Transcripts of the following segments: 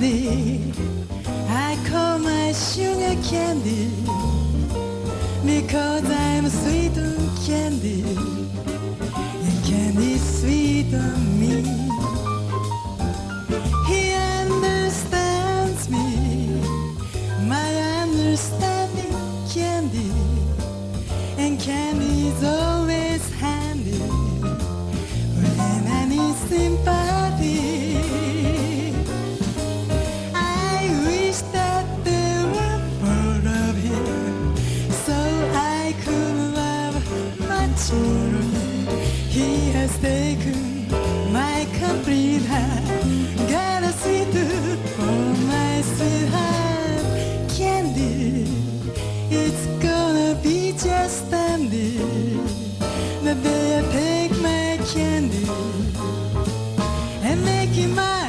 candy. I call my sugar candy because I'm sweet on candy, and candy sweet on me. He understands me, my understanding candy, and candy's He has taken my complete heart, got a sweet tooth for my sweetheart candy. It's gonna be just dandy the day I take my candy and make it my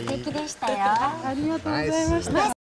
素敵でしたよ。ありがとうございました。